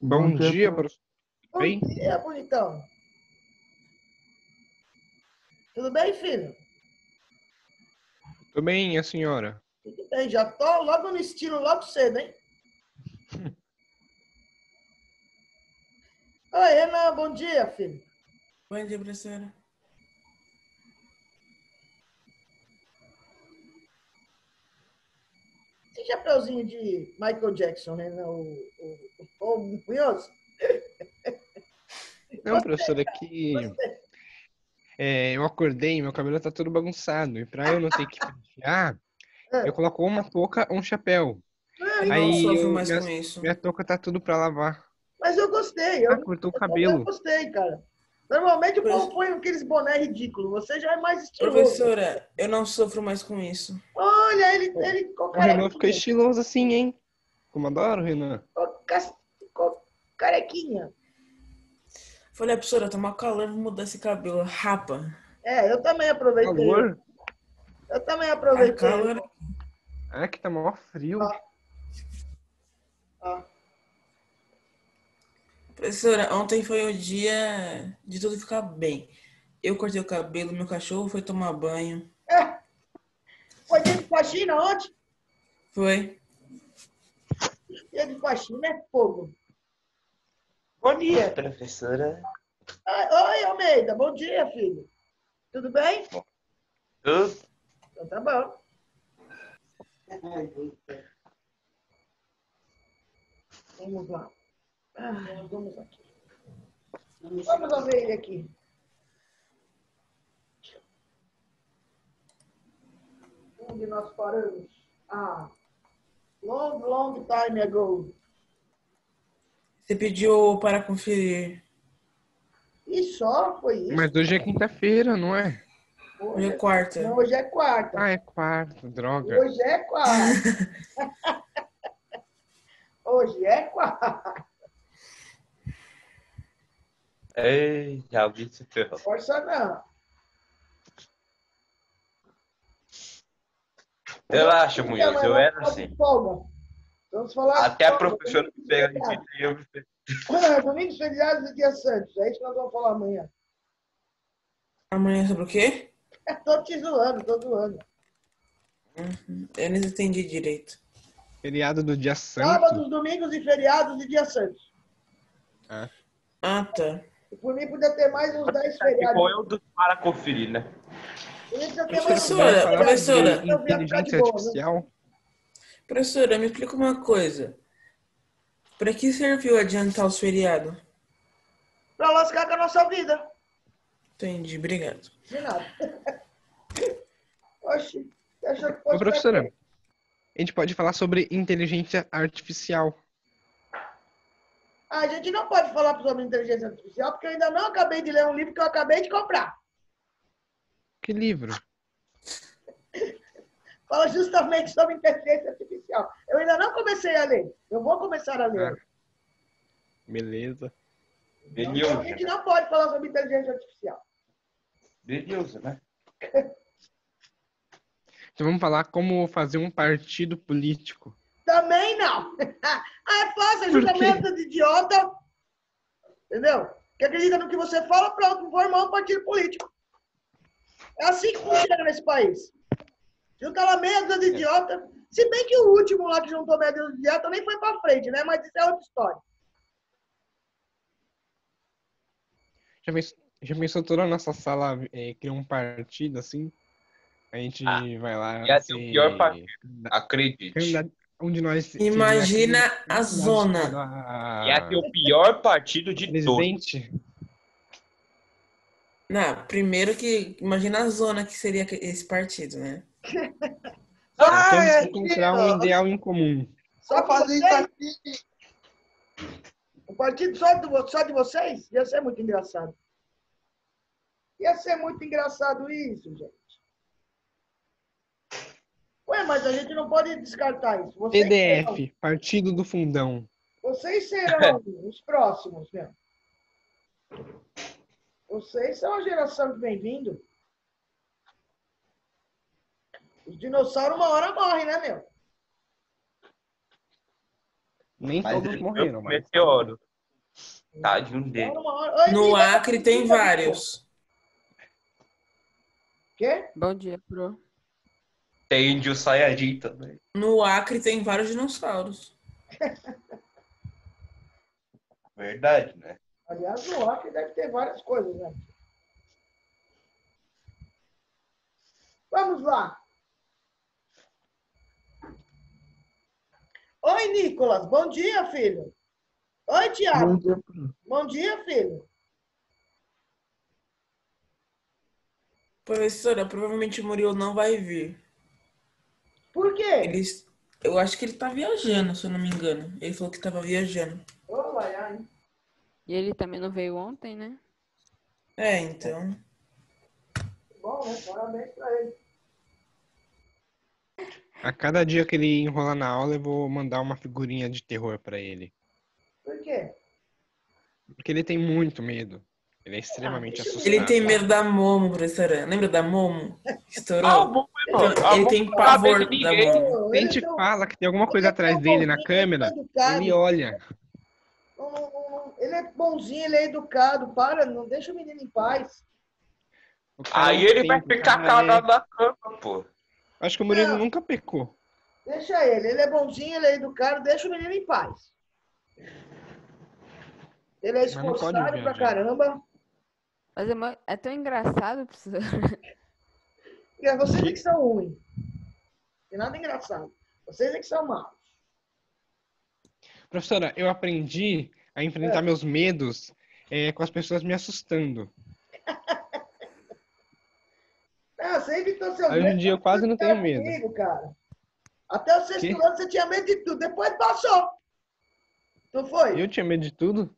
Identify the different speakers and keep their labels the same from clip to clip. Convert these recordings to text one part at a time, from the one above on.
Speaker 1: Bom,
Speaker 2: Bom dia,
Speaker 1: dia,
Speaker 2: pro-
Speaker 1: professor.
Speaker 3: Bom
Speaker 1: Bem?
Speaker 3: dia, bonitão. Tudo bem, filho?
Speaker 1: Tudo bem, e a senhora?
Speaker 3: Tudo bem, já tô logo no estilo, logo cedo, hein? Oi, Renan, bom dia, filho.
Speaker 4: Bom dia, professora.
Speaker 3: Esse chapeuzinho de Michael Jackson, né? O, o, o, o Munhoz?
Speaker 1: Não, professor, é que é, eu acordei e meu cabelo tá todo bagunçado. E pra eu não ter que pentear, eu coloco uma touca ou um chapéu.
Speaker 3: Ah,
Speaker 4: Eu
Speaker 1: Aí eu-
Speaker 4: mais
Speaker 1: minha-
Speaker 4: com isso.
Speaker 1: Minha touca tá tudo pra lavar.
Speaker 3: Mas eu gostei. Eu,
Speaker 1: Ah, cortou o
Speaker 3: eu
Speaker 1: cabelo.
Speaker 3: gostei, cara. Normalmente o povo põe aqueles boné ridículos. Você já é mais estiloso.
Speaker 4: Professora, eu não sofro mais com isso.
Speaker 3: Olha, ele, ele
Speaker 1: O Renan ficou
Speaker 3: carequinha.
Speaker 1: estiloso assim, hein? Como adoro, Renan.
Speaker 3: Ficou carequinha.
Speaker 4: Falei, professora, tá mó calor, vou mudar esse cabelo. Rapa.
Speaker 3: É, eu também aproveitei.
Speaker 1: Calor?
Speaker 3: Eu também
Speaker 4: É
Speaker 3: aproveitei.
Speaker 4: calor.
Speaker 1: É que tá mó frio.
Speaker 3: Ah,
Speaker 4: Professora, ontem foi o dia de tudo ficar bem. Eu cortei o cabelo, meu cachorro foi tomar banho.
Speaker 3: Foi dia de faxina ontem?
Speaker 4: Foi.
Speaker 3: Dia de faxina é fogo.
Speaker 2: Bom dia, professora.
Speaker 3: Oi, Almeida, bom dia, filho. Tudo bem?
Speaker 2: Tudo?
Speaker 3: Então tá bom. Vamos lá. Ah, vamos aqui. Vamos ver ele aqui. Onde nós paramos? Ah, long, long time ago.
Speaker 4: Você pediu para conferir.
Speaker 3: E só foi isso.
Speaker 1: Mas hoje é quinta-feira, não é?
Speaker 4: Hoje é quarta.
Speaker 3: Não, hoje é quarta.
Speaker 1: Ah, é quarta, droga.
Speaker 3: Hoje é quarta. Hoje é quarta.
Speaker 2: Ei, já ouvi se ferrou.
Speaker 3: Força não.
Speaker 2: Relaxa, mulher,
Speaker 3: Mas
Speaker 2: eu
Speaker 3: vamos
Speaker 2: era assim.
Speaker 3: Vamos falar
Speaker 2: Até a professora me pega de jeito e eu me ferro.
Speaker 3: Domingos, feriados e dias santos. É isso que nós vamos falar amanhã.
Speaker 4: Amanhã sobre o quê?
Speaker 3: É, tô te zoando, tô zoando.
Speaker 4: Eu não entendi direito.
Speaker 1: Feriado do dia santo.
Speaker 3: Sábados, domingos e feriados e dias santos.
Speaker 4: Ah, tá.
Speaker 3: E por mim podia ter mais uns 10
Speaker 2: Ficou
Speaker 3: feriados.
Speaker 2: eu do para conferir, né?
Speaker 4: Professora,
Speaker 3: 10
Speaker 1: Falar
Speaker 3: feriados.
Speaker 4: professora.
Speaker 1: inteligência artificial.
Speaker 4: Professora, me explica uma coisa. Para que serviu adiantar os feriados?
Speaker 3: Pra lascar com a nossa vida.
Speaker 4: Entendi, obrigado.
Speaker 3: De nada. Oxi. Deixa que fosse
Speaker 1: Ô, professora, a gente pode falar sobre inteligência artificial.
Speaker 3: A gente não pode falar sobre inteligência artificial, porque eu ainda não acabei de ler um livro que eu acabei de comprar.
Speaker 1: Que livro?
Speaker 3: Fala justamente sobre inteligência artificial. Eu ainda não comecei a ler. Eu vou começar a ler.
Speaker 1: Ah. Beleza.
Speaker 3: Então, a gente não pode falar sobre inteligência artificial.
Speaker 2: beleza, né?
Speaker 1: Então vamos falar como fazer um partido político.
Speaker 3: Também não. ah, é fácil, julgamento de idiota. Entendeu? Que acredita no que você fala, pronto, formar um partido político. É assim que funciona nesse país. Junta lá meia de idiota. Se bem que o último lá que juntou meia dúzia de idiota nem foi pra frente, né? Mas isso é outra história.
Speaker 1: Já pensou, já pensou toda a nossa sala eh, criar um partido assim? A gente
Speaker 2: Ah,
Speaker 1: vai lá.
Speaker 2: ia ser o pior partido. Acredite.
Speaker 1: Um de nós.
Speaker 4: Imagina a zona.
Speaker 2: Ia ser o pior partido de todos.
Speaker 1: presidente.
Speaker 4: Não, primeiro que imagina a zona que seria esse partido, né?
Speaker 3: Ah,
Speaker 1: Temos
Speaker 3: é,
Speaker 1: que encontrar um ideal em comum.
Speaker 3: Só fazer isso aqui. O partido só de, vo- só de vocês? Ia ser muito engraçado. Ia ser muito engraçado isso, gente. Mas a gente não pode descartar isso. Vocês serão,
Speaker 1: PDF, Partido do Fundão.
Speaker 3: vocês serão os próximos, né? Vocês são a geração que vem vindo. Os dinossauros uma hora morrem, né, meu?
Speaker 1: Nem
Speaker 2: Mas
Speaker 1: todos morreram,
Speaker 2: um
Speaker 1: mas.
Speaker 2: meteoro. Dele.
Speaker 3: Uma hora- Oi,
Speaker 4: No Acre tem vários.
Speaker 3: Quê?
Speaker 5: Bom dia, pro.
Speaker 2: Tem índio Sayajin também.
Speaker 4: No Acre tem vários dinossauros.
Speaker 2: Verdade, né?
Speaker 3: Aliás, no Acre deve ter várias coisas, né? Vamos lá. Oi, Nicolas. Bom dia, filho. Oi, Tiago.
Speaker 5: Bom dia.
Speaker 3: Bom dia, filho.
Speaker 4: Professora, provavelmente o Murilo não vai vir.
Speaker 3: Por quê?
Speaker 4: Ele, eu acho que ele tá viajando, se eu não me engano. Ele falou que tava viajando.
Speaker 3: Ô, vai, ai.
Speaker 5: E ele também não veio ontem, né?
Speaker 4: É, então.
Speaker 3: Bom, né? Parabéns pra ele.
Speaker 1: A cada dia que ele enrolar na aula, eu vou mandar uma figurinha de terror pra ele.
Speaker 3: Por quê?
Speaker 1: Porque ele tem muito medo. Ele é extremamente
Speaker 3: Ah,
Speaker 1: assustado.
Speaker 4: Ele tem medo da Momo, professora. Lembra da Momo? Que Estourou? Então, ele tem pavor
Speaker 2: de
Speaker 4: da
Speaker 2: ninguém.
Speaker 4: Momo.
Speaker 1: Se a gente
Speaker 3: Ele não-
Speaker 1: fala que tem alguma coisa
Speaker 3: é
Speaker 1: atrás dele na
Speaker 3: bonzinho,
Speaker 1: câmera,
Speaker 3: ele é
Speaker 1: olha.
Speaker 3: Ele é bonzinho, ele é educado. Para, não deixa o menino em paz.
Speaker 2: Aí ele vai ficar
Speaker 1: cara
Speaker 2: cagado na cama, pô.
Speaker 1: é- Acho que o Murilo
Speaker 3: Não.
Speaker 1: nunca pecou.
Speaker 3: Deixa ele. Ele é bonzinho, ele é educado. Deixa o menino em paz. Ele é
Speaker 1: Mas não pode
Speaker 3: esforçado pra
Speaker 1: viajar.
Speaker 3: caramba.
Speaker 5: Mas é, mó- é tão engraçado, professor.
Speaker 3: E é vocês é que são ruins. Não tem nada engraçado. Vocês é que são maus.
Speaker 1: Professora, eu aprendi a enfrentar
Speaker 3: É.
Speaker 1: meus medos é, com as pessoas me assustando.
Speaker 3: Ah, você evitou seus
Speaker 1: Aí hoje em dia eu quase não tenho medo.
Speaker 3: comigo, cara. Até o sexto
Speaker 1: Quê?
Speaker 3: ano você tinha medo de tudo. Depois passou. Não foi?
Speaker 1: Eu tinha medo de tudo.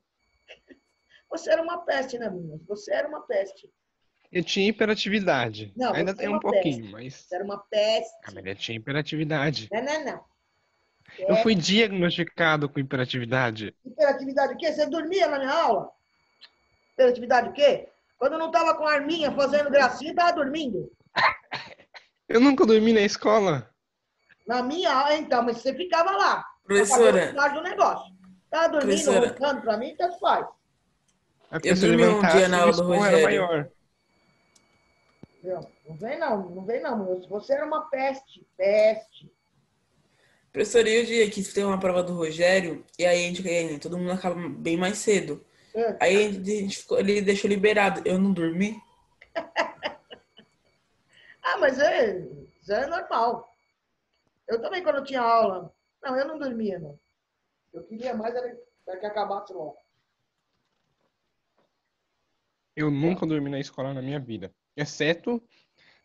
Speaker 3: Você era uma peste, né, menino? Você era uma peste.
Speaker 1: Eu tinha hiperatividade.
Speaker 3: Não,
Speaker 1: Ainda tem
Speaker 3: é
Speaker 1: um pouquinho, mas.
Speaker 3: Era uma peste.
Speaker 1: Ah, mas eu tinha hiperatividade.
Speaker 3: Não, não, não.
Speaker 1: Eu fui diagnosticado com hiperatividade.
Speaker 3: Hiperatividade o quê? Você dormia na minha aula? Hiperatividade o quê? Quando eu não tava com a arminha fazendo gracinha, tava dormindo.
Speaker 1: Eu nunca dormi na escola.
Speaker 3: Na minha aula, então, mas você ficava lá.
Speaker 4: Professora,
Speaker 3: do negócio. Tava dormindo, roncando pra mim, tanto faz.
Speaker 4: Eu dormi um dia na aula do Rogério.
Speaker 3: Não, não vem não, não vem não. Você era uma peste, peste.
Speaker 4: professora, e o dia que tem uma prova do Rogério, e aí a gente, aí todo mundo acaba bem mais cedo.
Speaker 3: É.
Speaker 4: Aí a gente ficou- ele deixou liberado. Eu não dormi.
Speaker 3: Ah, mas é, isso é normal. Eu também, quando eu tinha aula, não, eu não dormia, não. Eu queria mais era que acabasse logo.
Speaker 1: Eu nunca dormi na escola na minha vida. Exceto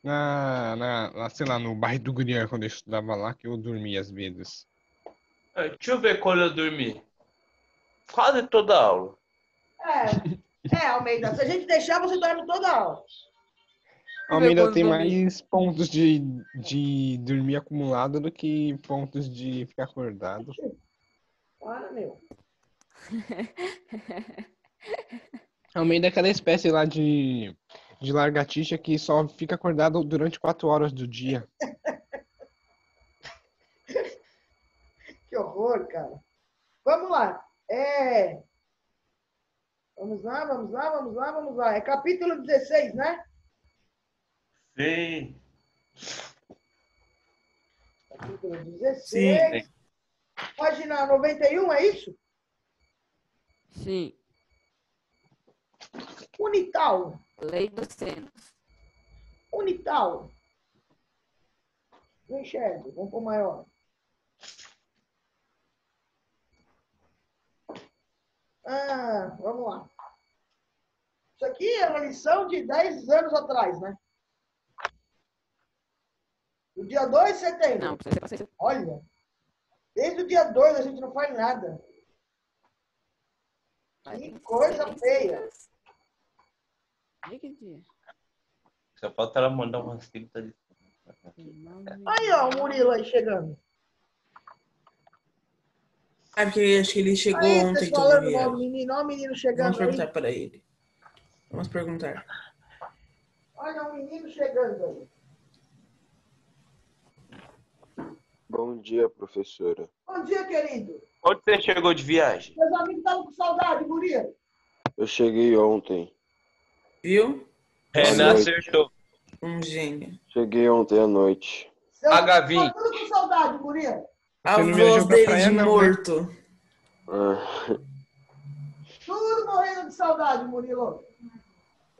Speaker 1: na, na lá, sei lá, no bairro do Gurian, quando eu estudava lá, que eu dormia às vezes.
Speaker 2: É, Deixa eu ver quando eu dormi. Quase toda aula.
Speaker 3: É, é, Almeida, se a gente deixar, você dorme toda a aula.
Speaker 1: Almeida tem
Speaker 5: dormi.
Speaker 1: mais pontos de, de dormir acumulado do que pontos de ficar acordado.
Speaker 3: Para, meu.
Speaker 1: Almeida é aquela espécie lá de, de largatixa que só fica acordado durante quatro horas do dia.
Speaker 3: Que horror, cara. Vamos lá. É... Vamos lá, vamos lá, vamos lá, vamos lá. É capítulo 16, né?
Speaker 2: Sim.
Speaker 3: Capítulo 16. Página 91, é isso?
Speaker 5: Sim.
Speaker 3: Unital.
Speaker 5: Lei dos senos.
Speaker 3: Unital. Não enxergo. Vamos pôr maior. Ah, vamos lá. Isso aqui é uma lição de 10 anos atrás, né? No dia 2 de setembro.
Speaker 5: Não, precisa ser você.
Speaker 3: Olha, desde o dia 2 a gente não faz nada. Que coisa feia.
Speaker 5: Dia?
Speaker 2: Só falta ela mandar umas 30 de.
Speaker 3: Aí, ó, o Murilo aí chegando.
Speaker 4: Ah, porque acho que ele chegou
Speaker 3: Aí,
Speaker 4: ontem todo
Speaker 3: falando do menino, ó o menino
Speaker 4: Vamos
Speaker 3: chegando aí.
Speaker 4: perguntar para ele. Vamos perguntar.
Speaker 3: Olha o menino chegando aí.
Speaker 6: Bom dia, professora.
Speaker 3: Bom dia, querido.
Speaker 2: Onde você chegou de viagem?
Speaker 3: Meus amigos estavam com saudade, guria.
Speaker 6: Eu cheguei ontem.
Speaker 4: Viu?
Speaker 2: Renan acertou.
Speaker 4: Um gênio.
Speaker 6: Cheguei ontem à noite.
Speaker 3: Seu-
Speaker 2: H20.
Speaker 3: Tá tudo com saudade, Murilo.
Speaker 4: A
Speaker 1: Você não viajou
Speaker 4: voz
Speaker 1: pra
Speaker 4: dele
Speaker 1: praia,
Speaker 4: de
Speaker 1: não, né?
Speaker 4: morto.
Speaker 6: Ah,
Speaker 3: Tudo morrendo de saudade, Murilo.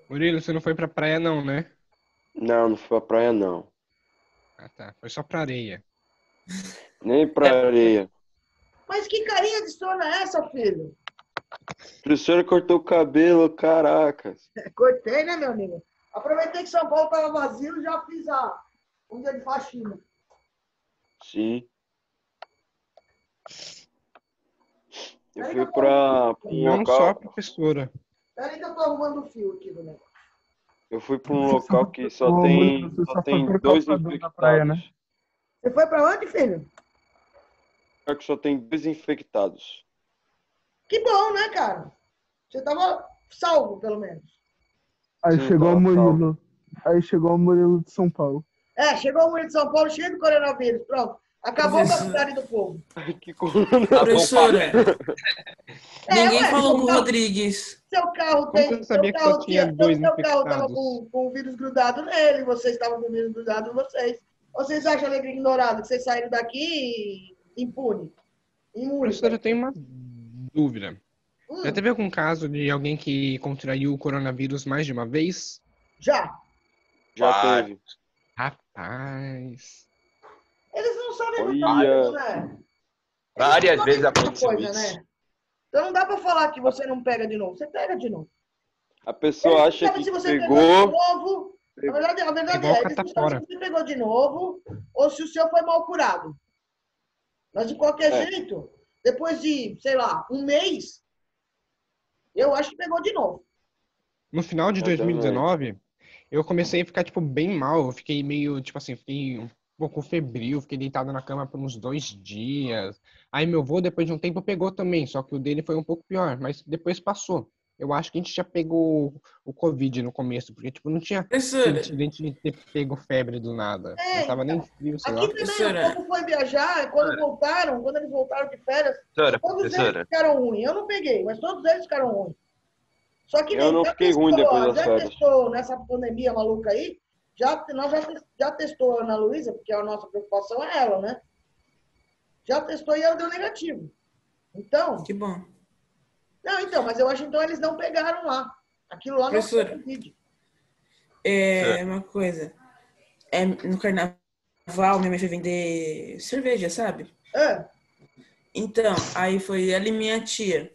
Speaker 1: Murilo, você não foi pra praia não, né?
Speaker 6: Não, não fui pra praia, não.
Speaker 1: Ah, tá. Foi só pra areia.
Speaker 6: Nem pra areia.
Speaker 3: Mas que carinha de sono é essa, filho?
Speaker 6: A professora cortou o cabelo, caracas.
Speaker 3: Cortei, né, meu amigo? Aproveitei que São Paulo tava vazio e já fiz a... um dia de faxina.
Speaker 6: Sim. Eu fui pra, pra um
Speaker 1: Não só a
Speaker 6: local.
Speaker 1: professora.
Speaker 3: Pera aí que eu tô arrumando o fio aqui do negócio.
Speaker 6: Eu fui pra um local que só
Speaker 7: Ô,
Speaker 6: tem, só
Speaker 7: só
Speaker 6: tem dois infectados.
Speaker 7: praia, né?
Speaker 3: Você foi pra onde, filho?
Speaker 6: Lugar que só tem dois infectados.
Speaker 3: Que bom, né, cara? Você tava salvo, pelo menos.
Speaker 7: Aí
Speaker 6: Sim,
Speaker 7: chegou
Speaker 6: tava
Speaker 7: o Murilo. Aí chegou o Murilo de São Paulo.
Speaker 3: É, chegou o Murilo de São Paulo cheio de coronavírus. Pronto. Acabou com a cidade do povo.
Speaker 6: Ai, que corona.
Speaker 4: Professora,
Speaker 3: É,
Speaker 4: ninguém
Speaker 3: ué,
Speaker 4: falou
Speaker 3: seu
Speaker 4: com o
Speaker 3: carro-
Speaker 4: Rodrigues.
Speaker 3: Seu carro
Speaker 1: Como
Speaker 3: tem.
Speaker 1: eu sabia
Speaker 3: seu carro
Speaker 1: tinha
Speaker 3: tinha-
Speaker 1: dois
Speaker 3: seu carro tava
Speaker 1: infectados?
Speaker 3: com, com o vírus grudado nele, vocês estavam com o vírus grudado em vocês. Ou vocês acham alegre ignorado que vocês saíram daqui impune? Imune.
Speaker 1: Professora, eu tenho uma dúvida.
Speaker 3: Hum,
Speaker 1: Já teve algum caso de alguém que contraiu o coronavírus mais de uma vez?
Speaker 3: já.
Speaker 6: Já
Speaker 2: Vai.
Speaker 6: teve.
Speaker 1: Rapaz.
Speaker 3: Eles não sabem
Speaker 6: Olha.
Speaker 3: né?
Speaker 2: Várias vezes
Speaker 3: muita
Speaker 2: aconteceu
Speaker 3: coisa,
Speaker 2: isso.
Speaker 3: né? Então não dá pra falar que você não pega de novo. Você pega de novo.
Speaker 6: A pessoa
Speaker 3: Eles
Speaker 6: acha que
Speaker 3: se você
Speaker 6: pegou.
Speaker 3: de novo. A
Speaker 6: pegou.
Speaker 3: verdade, a verdade é, eles não sabem se você pegou de novo ou se o seu foi mal curado. Mas de qualquer
Speaker 6: É.
Speaker 3: jeito, depois de, sei lá, um mês, eu acho que pegou de novo.
Speaker 1: No final de
Speaker 6: Eu também.
Speaker 1: 2019, eu comecei a ficar, tipo, bem mal. Eu fiquei meio, tipo assim, fiquei um pouco febril, fiquei deitado na cama por uns dois dias. Aí meu avô, depois de um tempo, pegou também, só que o dele foi um pouco pior, mas depois passou. Eu acho que a gente já pegou o Covid no começo, porque, tipo, não tinha
Speaker 4: Professora,
Speaker 1: sentido de ter pego febre do nada.
Speaker 3: É,
Speaker 1: não tava nem frio, sei lá.
Speaker 3: Aqui também,
Speaker 4: Professora.
Speaker 3: o povo foi viajar, quando voltaram, quando eles voltaram de férias,
Speaker 2: Professora,
Speaker 3: todos eles ficaram ruins. Eu não peguei, mas todos eles ficaram ruins. Só que
Speaker 6: Eu não
Speaker 3: já
Speaker 6: fiquei ruim
Speaker 3: testou,
Speaker 6: depois das
Speaker 3: já
Speaker 6: férias.
Speaker 3: testou nessa pandemia maluca aí, já, nós já, já testou a Ana Luísa, porque a nossa preocupação é ela, né? Já testou e ela deu negativo. Então,
Speaker 4: que bom.
Speaker 3: Não, então, mas eu acho então eles não pegaram lá. Aquilo lá não foi
Speaker 4: Professora.
Speaker 3: Covid.
Speaker 4: É uma coisa. É, no carnaval, minha mãe foi vender cerveja, sabe?
Speaker 3: É,
Speaker 4: Então, aí foi ela e minha tia.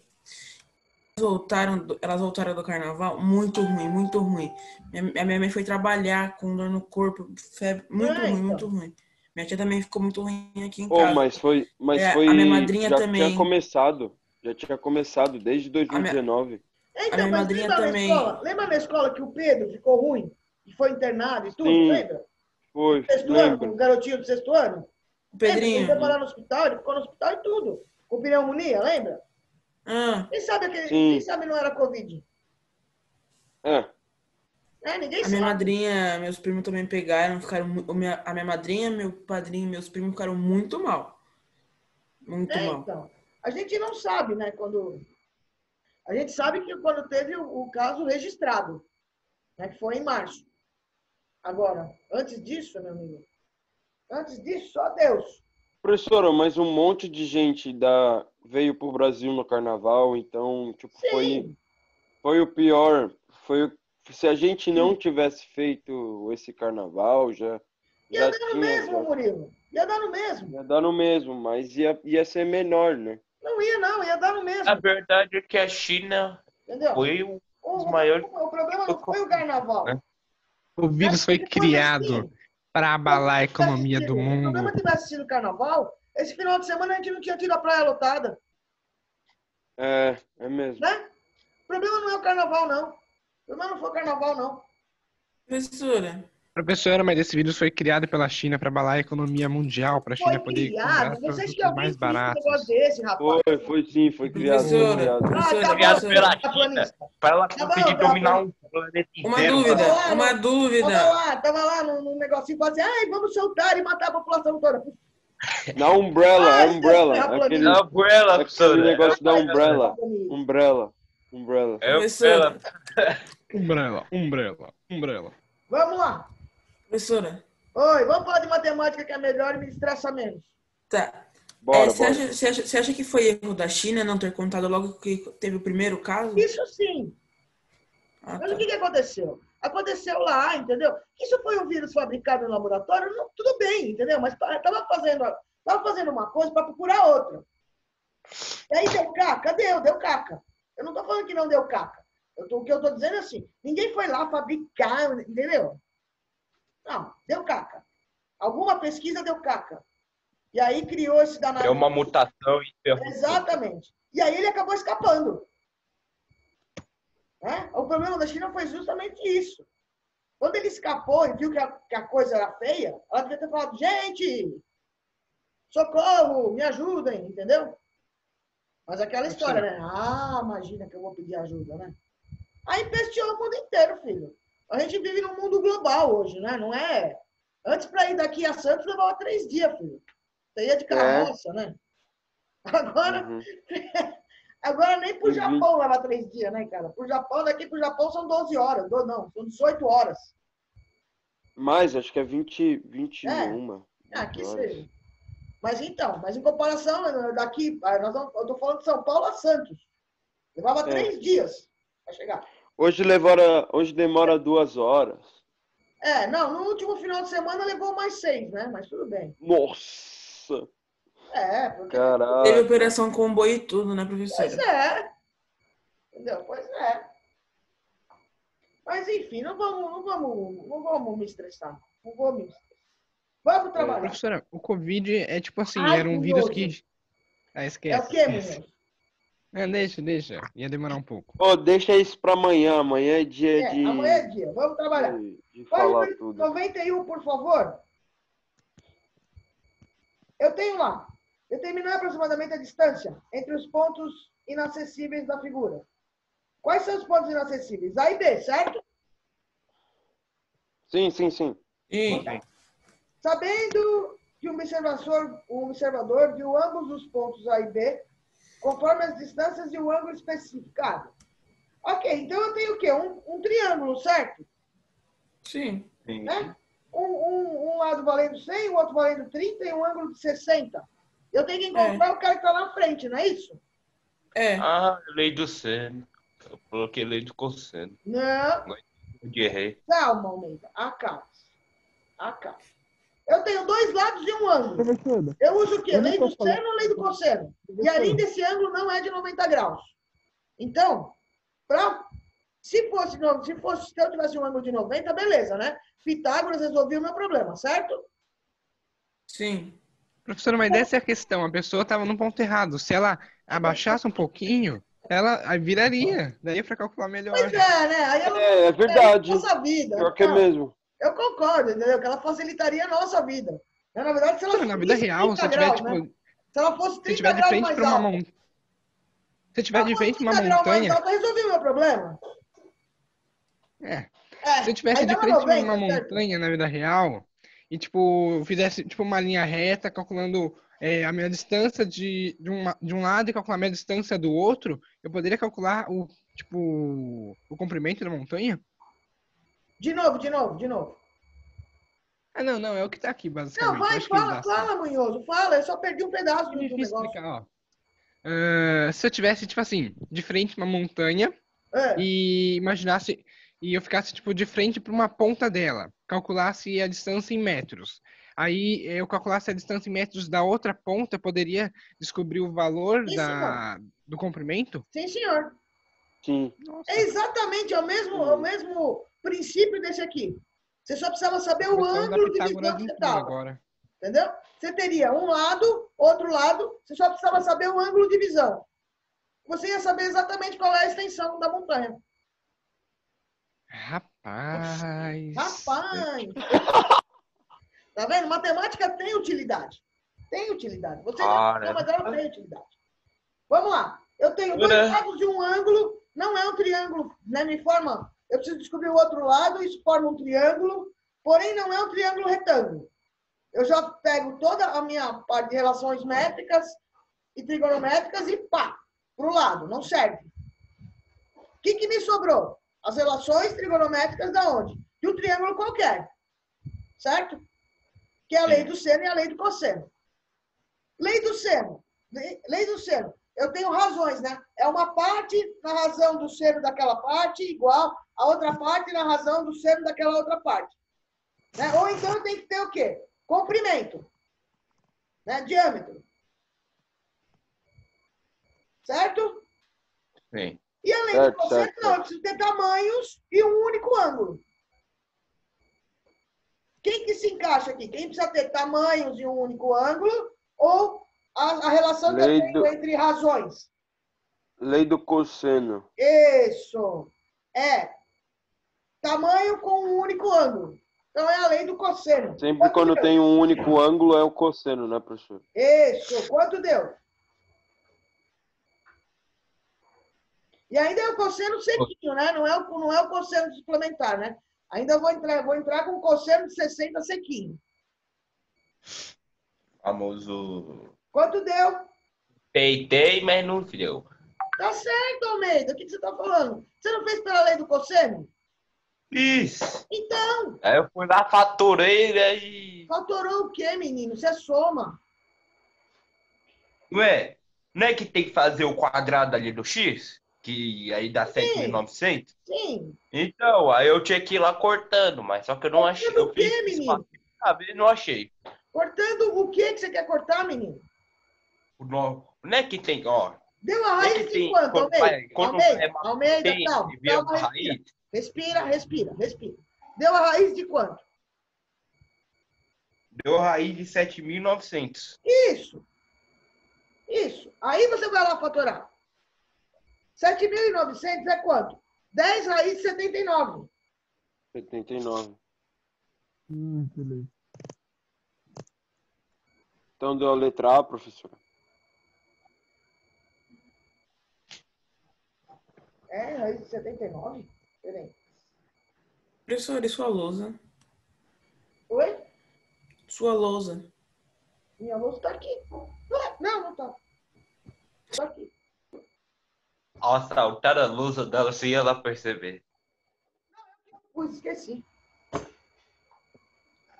Speaker 4: Elas voltaram do, elas voltaram do carnaval muito ruim, muito ruim. Minha, a minha mãe foi trabalhar com dor no corpo, febre, muito
Speaker 3: É,
Speaker 4: ruim,
Speaker 3: então.
Speaker 4: muito ruim. Minha tia também ficou muito ruim aqui em casa.
Speaker 6: mas foi. Mas
Speaker 4: É,
Speaker 6: foi.
Speaker 4: a minha madrinha
Speaker 6: já
Speaker 4: também.
Speaker 6: tinha começado. Já tinha começado desde 2019.
Speaker 3: É, Então,
Speaker 4: minha
Speaker 3: mas
Speaker 4: madrinha
Speaker 3: lembra
Speaker 4: também-
Speaker 3: na escola? Lembra na escola que o Pedro ficou ruim e foi internado e tudo?
Speaker 6: Sim.
Speaker 3: Lembra?
Speaker 6: Foi,
Speaker 3: Sexto ano, com
Speaker 6: lembro.
Speaker 3: o garotinho do sexto ano?
Speaker 4: O? Pedrinho.
Speaker 3: Ele foi parar no hospital, ele ficou no hospital e tudo. Com pneumonia, lembra?
Speaker 4: Ah,
Speaker 3: Quem sabe, aquele,
Speaker 6: Sim.
Speaker 3: quem sabe não era Covid?
Speaker 6: É,
Speaker 3: É, ninguém
Speaker 4: a minha madrinha, meus primos também pegaram, ficaram. minha- A minha madrinha, meu padrinho e meus primos ficaram muito mal. Muito
Speaker 3: É,
Speaker 4: mal.
Speaker 3: então. A gente não sabe, né? Quando. A gente sabe que quando teve o, o caso registrado, né? Que foi em março. Agora, antes disso, meu amigo, antes disso, só Deus.
Speaker 6: Professora, mas um monte de gente da... veio pro Brasil no carnaval, então, tipo, foi,
Speaker 3: Sim,
Speaker 6: foi o pior. Foi Se a gente não tivesse feito esse carnaval, já,
Speaker 3: ia
Speaker 6: já
Speaker 3: dar no
Speaker 6: tinha.
Speaker 3: mesmo,
Speaker 6: Já,
Speaker 3: Murilo. Ia dar no mesmo.
Speaker 6: ia dar no mesmo, mas ia, ia ser menor, né?
Speaker 3: Não ia, não, ia dar no mesmo.
Speaker 2: A verdade é que a China
Speaker 3: Entendeu?
Speaker 2: foi o
Speaker 3: O,
Speaker 2: os maiores-
Speaker 3: o, o problema não foi o carnaval.
Speaker 1: É. O vírus foi criado
Speaker 3: assim,
Speaker 1: para abalar a economia do
Speaker 3: sido- Se o
Speaker 1: mundo.
Speaker 3: problema tivesse sido carnaval, esse final de semana a gente não tinha tido a praia lotada,
Speaker 6: É, é mesmo.
Speaker 3: né? O problema não é o carnaval, não. O problema não foi o carnaval, não.
Speaker 4: Professora,
Speaker 1: Professora, mas esse vírus foi criado pela China para abalar a economia mundial, para a
Speaker 3: Foi
Speaker 1: China poder comprar
Speaker 3: criado. Vocês
Speaker 1: produtos
Speaker 3: que
Speaker 1: mais
Speaker 3: um
Speaker 1: baratos.
Speaker 3: negócio desse, rapaz.
Speaker 6: Foi, foi sim, foi criado. Foi
Speaker 4: Professora.
Speaker 6: criado.
Speaker 3: Ah,
Speaker 4: Professora,
Speaker 3: tá
Speaker 2: criado
Speaker 3: bom,
Speaker 2: pela
Speaker 3: tá
Speaker 2: China. para ela
Speaker 3: Tá
Speaker 2: conseguir
Speaker 3: tá
Speaker 2: dominar um planeta
Speaker 4: uma
Speaker 2: inteiro.
Speaker 4: dúvida,
Speaker 3: lá,
Speaker 4: uma
Speaker 3: Tava
Speaker 4: dúvida.
Speaker 3: lá, tava lá no, no negocinho, falando assim, ai, vamos soltar e matar a população toda.
Speaker 6: Na Umbrella,
Speaker 3: Ah,
Speaker 6: é Umbrella.
Speaker 3: é
Speaker 6: Aquele,
Speaker 2: A Umbrella,
Speaker 6: aquele
Speaker 2: professora.
Speaker 6: negócio da Umbrella.
Speaker 3: planista.
Speaker 6: Umbrella. Umbrella.
Speaker 2: É,
Speaker 4: Professora.
Speaker 2: ela-
Speaker 1: Umbrella, umbrella, umbrella.
Speaker 3: Vamos lá.
Speaker 4: Professora,
Speaker 3: Oi, vamos falar de matemática que é melhor e me estressa menos.
Speaker 4: tá.
Speaker 6: Bora,
Speaker 4: É, você, acha, você, acha, você acha que foi erro da China não ter contado logo que teve o primeiro caso?
Speaker 3: Isso sim.
Speaker 4: Ah,
Speaker 3: Mas
Speaker 4: tá.
Speaker 3: o que, que aconteceu? Aconteceu lá, entendeu? Isso foi um vírus fabricado no laboratório, não, tudo bem, entendeu? Mas estava fazendo, tava fazendo uma coisa para procurar outra. E aí deu caca? Deu, deu caca. Eu não estou falando que não deu caca. Eu tô- o que eu estou dizendo é assim, ninguém foi lá fabricar, entendeu? Não, deu caca. Alguma pesquisa deu caca. E aí criou esse danado.
Speaker 2: É uma mutação.
Speaker 3: Exatamente. E aí ele acabou escapando. Né? O problema da China foi justamente isso. Quando ele escapou e viu que a, que a coisa era feia, ela devia ter falado, gente, socorro, me ajudem, entendeu? Mas aquela história, né? Ah, imagina que eu vou pedir ajuda, né? Aí empesteou o mundo inteiro, filho. A gente vive num mundo global hoje, né? Não é... Antes, para ir daqui a Santos, levava três dias, filho. Você ia de carroça, né? Agora,
Speaker 6: Uhum.
Speaker 3: Agora nem pro
Speaker 6: Uhum.
Speaker 3: Japão leva três dias, né, cara? Pro Japão, daqui pro Japão são 12 horas. Não, são 18 horas.
Speaker 6: Mais, acho que é 20, 21.
Speaker 3: Ah, que
Speaker 6: horas.
Speaker 3: seja. Mas então, mas em comparação, né, daqui, ah, nós vamos, eu tô falando de São Paulo a Santos. Levava
Speaker 6: É.
Speaker 3: três dias pra chegar.
Speaker 6: Hoje, levora, hoje demora duas horas.
Speaker 3: É, não, no último final de semana levou mais seis, né? Mas tudo bem.
Speaker 6: Nossa!
Speaker 3: É, porque.
Speaker 4: Teve
Speaker 6: Caraca.
Speaker 4: operação comboio e tudo, né,
Speaker 3: Pois
Speaker 4: professora?
Speaker 3: é. Entendeu? Pois é. Mas enfim, não vamos, não vamos, não vamos me estressar. Não vou me estressar. Vamos trabalhar.
Speaker 1: Professora, o Covid é tipo assim,
Speaker 3: Ai,
Speaker 1: era um vírus
Speaker 3: nojo.
Speaker 1: que. Ah,
Speaker 3: É
Speaker 1: esquece.
Speaker 3: o quê,
Speaker 1: esquece. É, deixa, deixa. Ia demorar um pouco.
Speaker 6: Ô, deixa isso pra amanhã. Amanhã é dia
Speaker 3: É,
Speaker 6: de,
Speaker 3: amanhã é dia. Vamos trabalhar.
Speaker 6: de, de falar tudo.
Speaker 3: 91, por favor. Eu tenho lá. Determinar aproximadamente a distância entre os pontos inacessíveis da figura. Quais são os pontos inacessíveis? A e B, certo?
Speaker 6: Sim, sim, sim.
Speaker 4: Sim.
Speaker 3: Sabendo que o observador, o observador viu ambos os pontos A e B, conforme as distâncias e o ângulo especificado. Ok, então eu tenho o quê? Um, um triângulo, certo?
Speaker 4: Sim.
Speaker 3: né? Um, um, um lado valendo 100, o outro valendo 30 e um ângulo de 60. Eu tenho que encontrar o cara que está na frente, não é isso?
Speaker 4: É.
Speaker 2: Ah, lei do seno. Eu coloquei lei do cosseno.
Speaker 3: Não,
Speaker 2: Eu errei.
Speaker 3: calma, Almeida. Acalme. Acalme. Eu tenho dois lados e um ângulo.
Speaker 7: Professora,
Speaker 3: Eu uso o quê?
Speaker 7: Eu
Speaker 3: Lei do seno ou lei do cosseno? E além desse ângulo não é de 90 graus. Então, pra, se, fosse, se, fosse, se eu tivesse um ângulo de 90, beleza, né? Pitágoras resolvia o meu problema, certo?
Speaker 4: Sim.
Speaker 1: Professora, mas essa é a questão. A pessoa estava no ponto errado. Se ela abaixasse um pouquinho, ela viraria. Daí para calcular melhor.
Speaker 3: Pois é, né? Aí ela
Speaker 6: É, é verdade.
Speaker 3: nossa vida.
Speaker 6: Pior que é
Speaker 3: Não,
Speaker 6: mesmo.
Speaker 3: Eu concordo, entendeu? Que ela facilitaria a nossa vida. Né? Na verdade, se ela
Speaker 1: Na vida real, se
Speaker 3: 30
Speaker 1: tiver,
Speaker 3: graus,
Speaker 1: tipo,
Speaker 3: né? Se ela fosse
Speaker 1: se
Speaker 3: 30
Speaker 1: tiver de
Speaker 3: graus
Speaker 1: frente para uma montanha. Se
Speaker 3: se
Speaker 1: tiver de
Speaker 3: fosse
Speaker 1: frente para
Speaker 3: 30
Speaker 1: uma
Speaker 3: graus
Speaker 1: montanha.
Speaker 3: alta, resolvi o meu problema.
Speaker 1: É.
Speaker 3: É,
Speaker 1: Se eu tivesse de frente para
Speaker 3: 90,
Speaker 1: uma montanha na vida real e, tipo, fizesse tipo uma linha reta, calculando é, a minha distância de, de, uma, de um lado e calcular a minha distância do outro, eu poderia calcular o, tipo, o comprimento da montanha?
Speaker 3: De novo, de novo, de novo.
Speaker 1: Ah, não, não, é o que tá aqui, basicamente.
Speaker 3: Não, vai, fala, fala, Munhoso, fala. Eu só perdi um pedaço
Speaker 1: É
Speaker 3: do, do
Speaker 1: difícil
Speaker 3: negócio.
Speaker 1: explicar, ó. Ah, se eu tivesse, tipo assim, de frente uma montanha
Speaker 3: É,
Speaker 1: e imaginasse e eu ficasse tipo de frente para uma ponta dela, calculasse a distância em metros. Aí eu calculasse a distância em metros da outra ponta, eu poderia descobrir o valor
Speaker 3: Isso,
Speaker 1: da, do comprimento?
Speaker 3: sim, senhor.
Speaker 6: Sim.
Speaker 1: Nossa,
Speaker 3: É exatamente o mesmo,
Speaker 6: Hum.
Speaker 3: o mesmo princípio desse aqui. Você só precisava saber o ângulo de visão que você estava. Entendeu? Você teria um lado, outro lado, você só precisava saber o ângulo de visão. Você ia saber exatamente qual é a extensão da montanha.
Speaker 1: Rapaz.
Speaker 3: Rapaz! Tá vendo? Matemática tem utilidade. Tem utilidade. Você
Speaker 2: Para.
Speaker 3: não, mas ela tem utilidade. Vamos lá. Eu tenho dois lados de um ângulo. Não é um triângulo, né? Me forma. Eu preciso descobrir o outro lado, isso forma um triângulo, porém não é um triângulo retângulo. Eu já pego toda a minha parte de relações métricas e trigonométricas e pá, pro lado, não serve. O que, que me sobrou? As relações trigonométricas da onde? De um triângulo qualquer. Certo? Que é a lei do seno e a lei do cosseno. Lei do seno. Lei lei do seno. Eu tenho razões, né? É uma parte na razão do seno daquela parte igual a outra parte na razão do seno daquela outra parte. Né? Ou então tenho que ter o quê? Comprimento. Né? Diâmetro. Certo?
Speaker 2: Sim.
Speaker 3: E além
Speaker 6: Certo,
Speaker 3: do cosseno,
Speaker 6: certo,
Speaker 3: não, eu preciso ter tamanhos e um único ângulo. Quem que se encaixa aqui? Quem precisa ter tamanhos e um único ângulo ou a, a relação que eu
Speaker 6: Lei
Speaker 3: tenho
Speaker 6: do-
Speaker 3: entre razões?
Speaker 6: Lei do cosseno.
Speaker 3: Isso. É. Tamanho com um único ângulo. Então é a lei do cosseno.
Speaker 6: Sempre
Speaker 3: Quanto
Speaker 6: quando
Speaker 3: deu?
Speaker 6: tem um único ângulo é o cosseno, né, professor?
Speaker 3: Isso. Quanto deu? E ainda é o cosseno sequinho, né? Não é o, não é o cosseno suplementar, né? Ainda vou entrar, vou entrar com cosseno de 60 sequinho.
Speaker 2: Famoso.
Speaker 3: Quanto deu?
Speaker 2: Peitei, mas não deu.
Speaker 3: Tá certo, Almeida. O que, que você tá falando? Você não fez pela lei do cosseno?
Speaker 2: Isso.
Speaker 3: Então,
Speaker 2: Aí eu fui lá, faturei, né? E.
Speaker 3: fatorou o quê, menino? Você soma.
Speaker 2: Ué, não é que tem que fazer o quadrado ali do X? Que aí dá 7.900?
Speaker 3: Sim.
Speaker 2: Então, aí eu tinha que ir lá cortando, mas só que eu não achei.
Speaker 3: Cortando
Speaker 2: Eu
Speaker 3: o quê,
Speaker 2: fiz
Speaker 3: menino?
Speaker 2: saber e não achei.
Speaker 3: Cortando o que que você quer cortar, menino?
Speaker 2: O nó- Não é que tem, ó.
Speaker 3: Deu a
Speaker 2: Não é
Speaker 3: raiz
Speaker 2: que
Speaker 3: de
Speaker 2: tem.
Speaker 3: quanto, Almeida?
Speaker 2: quando
Speaker 3: Almeida,
Speaker 2: é tem,
Speaker 3: calma, calma, respira.
Speaker 2: raiz,
Speaker 3: Respira, respira, respira. Deu a raiz de quanto?
Speaker 2: deu raiz de 7.900.
Speaker 3: Isso. Isso. Aí você vai lá fatorar. 7.900 é quanto? 10 raiz de 79.
Speaker 6: 79.
Speaker 7: Hum, beleza.
Speaker 6: Então deu a letra A, professor.
Speaker 3: É, raiz de 79? Peraí.
Speaker 4: Professor, e sua lousa?
Speaker 3: Oi?
Speaker 4: Sua lousa.
Speaker 3: Minha louça tá aqui. Ué, Não, não tá. Tá aqui.
Speaker 2: Ao assaltar a lousa dela, sem ela perceber.
Speaker 3: Putz, esqueci.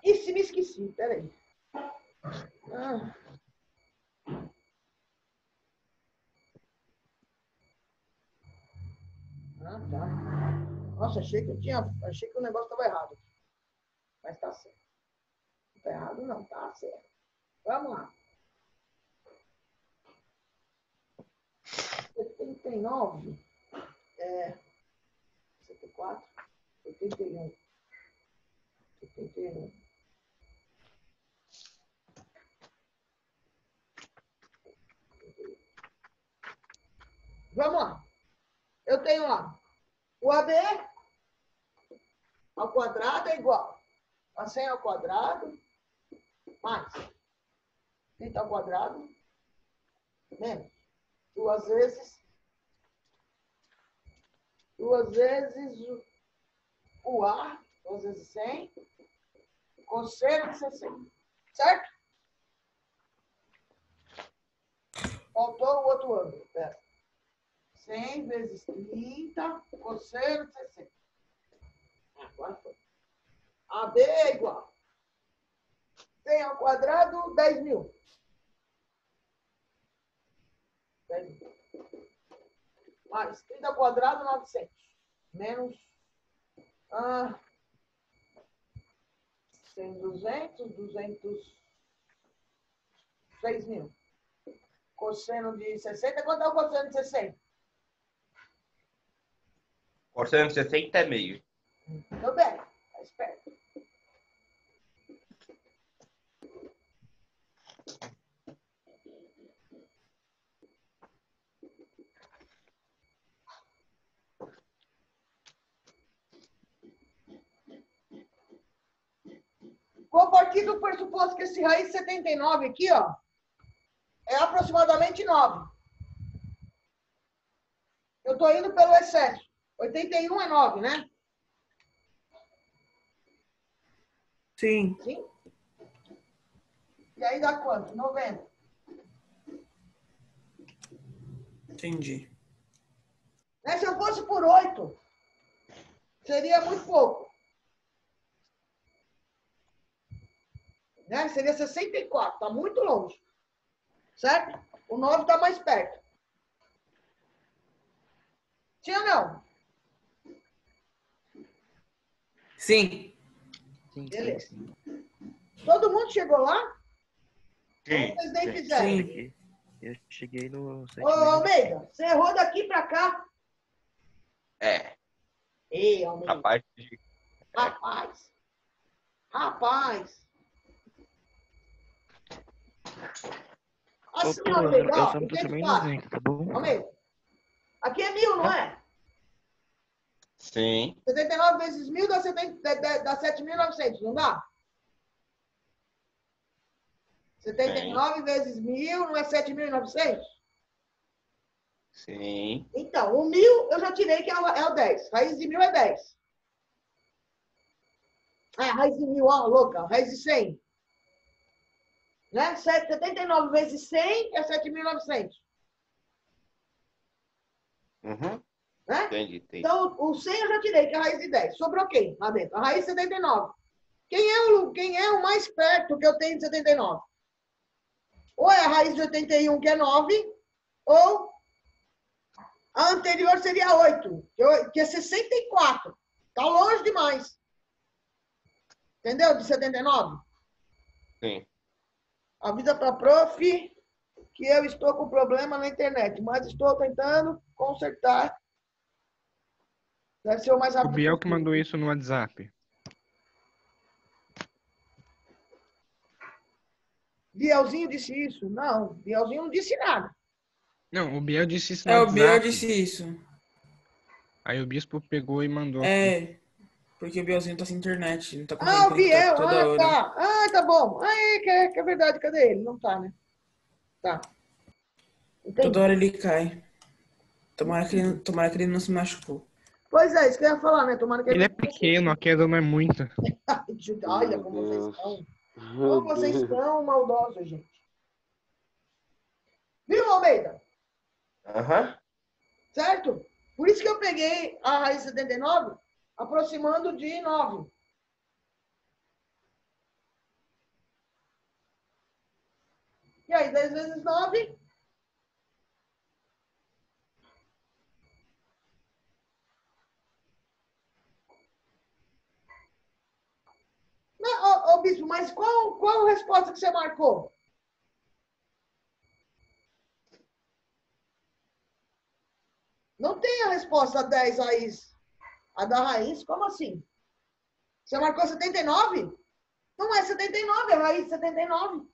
Speaker 3: E se me esqueci? Peraí. Ah. Ah, tá. Nossa, achei que eu tinha. Achei que o negócio estava errado. Mas tá certo. Não tá errado, não, tá certo. Vamos lá. 79. É. 74. 81. 71. Vamos lá. Eu tenho lá. O AB ao quadrado é igual a 100 ao quadrado mais 30 ao quadrado menos duas vezes duas vezes o- A, duas vezes 100, cosseno de 60. Certo? Faltou o outro ângulo. Pera. 100 vezes 30, cosseno de 60. Ah, Agora foi. AB é igual. 100 ao quadrado, 10 mil. 10 mil. Mais 30 ao quadrado, 900. Menos. Ah, 100, 200, 200. 6 mil. Cosseno de 60. Quanto é o cosseno de 60?
Speaker 2: Cosseno 60 é meio.
Speaker 3: Tudo bem. Tá esperto. Vou partir do pressuposto que esse raiz 79 aqui, ó, é aproximadamente 9. Eu estou indo pelo excesso. 81 é 9, né?
Speaker 4: Sim.
Speaker 3: Sim? E aí dá quanto? 90.
Speaker 4: Entendi.
Speaker 3: Né? Se eu fosse por 8, seria muito pouco. Né? Seria 64, está muito longe. Certo? O 9 está mais perto. Sim ou não?
Speaker 4: Sim.
Speaker 8: Sim,
Speaker 3: Beleza.
Speaker 8: sim, sim.
Speaker 3: Todo mundo chegou lá?
Speaker 2: Sim.
Speaker 3: Vocês nem fizeram.
Speaker 4: Sim.
Speaker 8: Eu cheguei no
Speaker 3: Ô,
Speaker 8: 7
Speaker 3: Almeida, você errou daqui pra cá.
Speaker 2: É,
Speaker 3: Ei, Almeida.
Speaker 2: rapaz.
Speaker 3: Rapaz. Rapaz. Assim,
Speaker 8: Ô,
Speaker 3: Almeida,
Speaker 8: eu
Speaker 3: ó,
Speaker 8: só
Speaker 3: o
Speaker 8: me
Speaker 3: que
Speaker 8: transformei
Speaker 3: que
Speaker 8: em
Speaker 3: faz?
Speaker 8: 90, tá bom?
Speaker 3: Almeida. Aqui é mil, não é?
Speaker 2: Sim.
Speaker 3: 79 vezes mil dá, 70, dá, dá- dá 7.900, não dá? 79 vezes mil não é 7.900?
Speaker 2: Sim.
Speaker 3: Então, o mil eu já tirei que é o, é o 10. Raiz de mil é 10. Ah, raiz de mil, ó, louca. Raiz de 100. Né? 79 vezes 100 é 7.900.
Speaker 2: Uhum.
Speaker 3: Né?
Speaker 2: Entendi, entendi.
Speaker 3: Então, o 100 eu já tirei, que é a raiz de 10. Sobrou quem lá dentro? A raiz de 79. Quem é o, quem é o mais perto que eu tenho de 79? Ou é a raiz de 81, que é 9, ou a anterior seria 8, que é 64. Está longe demais. Entendeu? De 79.
Speaker 2: Sim.
Speaker 3: Avisa para a prof que eu estou com problema na internet, mas estou tentando consertar. Deve ser o mais
Speaker 1: O
Speaker 3: rápido
Speaker 1: Biel que mandou isso no WhatsApp.
Speaker 3: Bielzinho disse isso? Não, Bielzinho não disse nada.
Speaker 1: Não, o Biel disse isso no
Speaker 4: É, o
Speaker 1: WhatsApp.
Speaker 4: Biel disse isso.
Speaker 1: Aí o bispo pegou e mandou.
Speaker 4: É, porque o Bielzinho tá sem internet, não tá
Speaker 3: Ah, o Biel, ah,
Speaker 4: hora.
Speaker 3: tá. Ah, tá bom. Ah, é, que é, que é verdade, cadê ele? Não tá, né? Tá. Entendi.
Speaker 4: Toda hora ele cai. Tomara que ele, tomara que ele não se machucou.
Speaker 3: Pois é, isso que eu ia falar, né? Tomara que
Speaker 1: Ele é pequeno, a queda não é muita.
Speaker 3: Olha como vocês estão.
Speaker 6: Meu
Speaker 3: Como vocês
Speaker 6: Deus.
Speaker 3: estão maldosos, gente. Viu, Almeida?
Speaker 2: Aham.
Speaker 3: Certo? Por isso que eu peguei a raiz 79 aproximando de 9. E aí, 10 vezes 9? Não, ô, ô, Bispo, mas qual, qual a resposta que você marcou? Não tem a resposta 10 raiz. A da raiz, como assim? Você marcou 79? Não é 79, é raiz 79.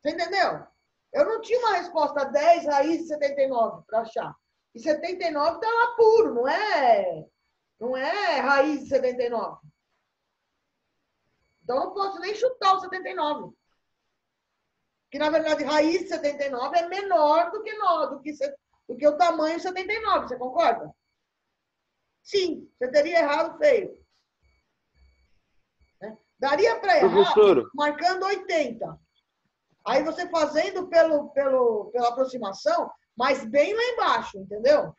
Speaker 3: Você entendeu? Eu não tinha uma resposta 10 raiz 79 para achar. E 79 tá lá puro, não é? Não é raiz 79. Então eu não posso nem chutar o 79. Que na verdade raiz 79 é menor do que, no, do que, do que o tamanho 79, você concorda? Sim, você teria errado feio. Né? Daria para errar
Speaker 6: Professora,
Speaker 3: marcando 80. Aí você fazendo pelo, pelo, pela aproximação, mas bem lá embaixo, entendeu?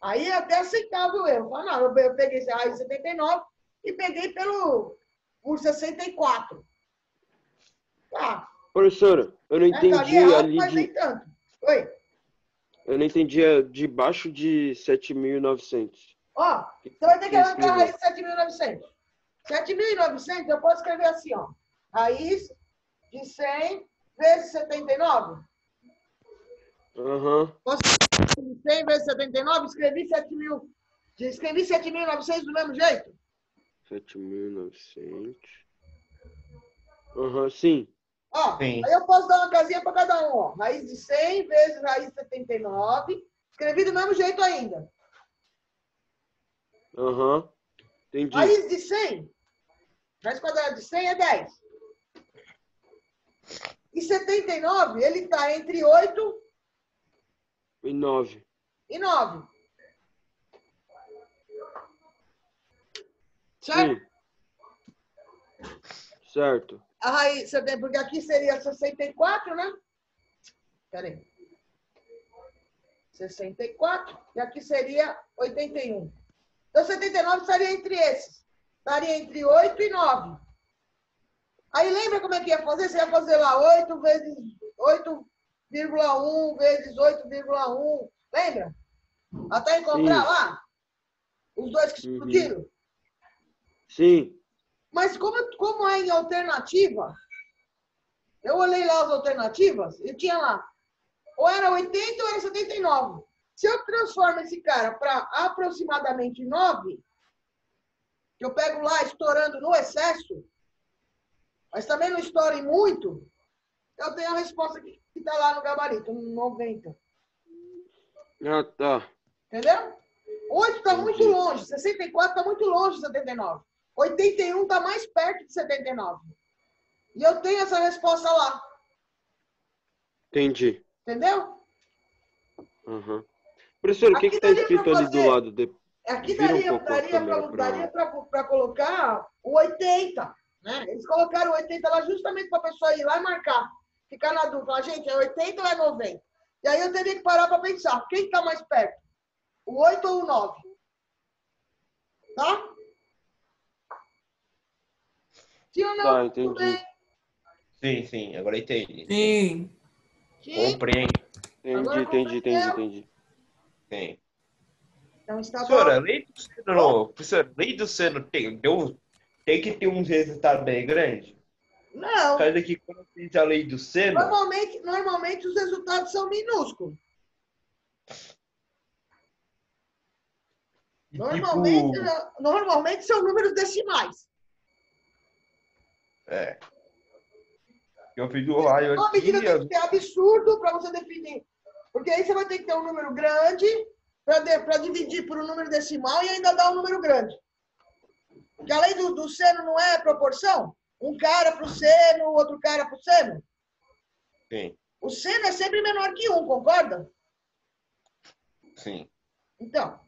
Speaker 3: Aí é até aceitável o erro. Fala, não, eu, peguei esse raiz 79 e peguei pelo por 64. Tá,
Speaker 6: professora, eu não
Speaker 3: né?
Speaker 6: entendi
Speaker 3: errado,
Speaker 6: ali
Speaker 3: mas nem
Speaker 6: de.
Speaker 3: tanto. Oi.
Speaker 6: Eu não entendi a debaixo de 7.900.
Speaker 3: Ó, você vai ter que arrancar a raiz de 7.900. 7.900 eu posso escrever assim, ó. Raiz de 100 vezes 79.
Speaker 6: Aham.
Speaker 3: Posso escrever 100 vezes 79? Escrevi 7.000. Escrevi 7.900 do mesmo jeito?
Speaker 6: 7.900. Aham, sim.
Speaker 3: Ó,
Speaker 2: Sim.
Speaker 3: aí eu posso dar uma casinha para cada um, ó. Raiz de 100 vezes raiz de 79. Escrevi do mesmo jeito ainda.
Speaker 6: Aham. Entendi.
Speaker 3: Raiz de 100. Raiz quadrada de 100 é 10. E 79, ele está entre 8
Speaker 6: E 9.
Speaker 3: e 9. Certo?
Speaker 6: Sim. Certo.
Speaker 3: A raiz, você tem- porque aqui seria 64, né? Peraí. 64, e aqui seria 81. Então, 79 estaria entre esses. Estaria entre 8 e 9. Aí lembra como é que ia fazer? Você ia fazer lá 8 vezes 8,1 vezes 8,1. Lembra? Até encontrar
Speaker 6: Sim.
Speaker 3: lá os dois que
Speaker 6: Uhum. Sim.
Speaker 3: Mas como, como é em alternativa, eu olhei lá as alternativas e tinha lá, ou era 80 ou era 79. Se eu transformo esse cara para aproximadamente 9, que eu pego lá estourando no excesso, mas também não estoure muito, eu tenho a resposta que está lá no gabarito, no 90.
Speaker 6: Ah, tá.
Speaker 3: Entendeu? 8 está muito longe, 64 está muito longe de 79. 81 está mais perto de 79. E eu tenho essa resposta lá,
Speaker 6: Entendi.
Speaker 3: entendeu?
Speaker 6: Aham. Professor, o que está
Speaker 3: daria
Speaker 6: escrito ali do lado? De...
Speaker 3: Aqui
Speaker 6: Vira um
Speaker 3: daria,
Speaker 6: pouco a
Speaker 3: daria,
Speaker 6: câmera
Speaker 3: pra,
Speaker 6: pra-
Speaker 3: daria pra, pra colocar o 80. Né? Eles colocaram o 80 lá justamente para a pessoa ir lá e marcar. Ficar na dúvida. Falar, gente, é 80 ou é 90? E aí eu teria que parar para pensar. Quem está mais perto? O 8 ou o 9? Tá? Sim ou não?
Speaker 6: Tá, entendi.
Speaker 3: bem.
Speaker 2: Sim, sim, agora entendi.
Speaker 4: Sim.
Speaker 2: Compreendo.
Speaker 6: Entendi, entendi, entendi, entendi.
Speaker 2: Sim.
Speaker 3: Então está
Speaker 2: Professora,
Speaker 3: bom.
Speaker 2: lei do seno, professora, lei do seno tem, deu, tem que ter uns resultados bem grandes.
Speaker 3: Não.
Speaker 2: Por causa que quando eu fiz a lei do seno,
Speaker 3: Normalmente, normalmente os resultados são minúsculos.
Speaker 2: e,
Speaker 3: Normalmente,
Speaker 2: tipo,
Speaker 3: normalmente são números decimais.
Speaker 2: É. Eu fiz o raio
Speaker 3: Uma
Speaker 2: aqui,
Speaker 3: medida tem que ser absurdo para você definir. Porque aí você vai ter que ter um número grande para dividir por um número decimal e ainda dar um número grande. Porque a lei do, do seno não é proporção? Um cara para o seno, outro cara para o seno.
Speaker 2: sim,
Speaker 3: O seno é sempre menor que um, concorda?
Speaker 2: sim.
Speaker 3: Então,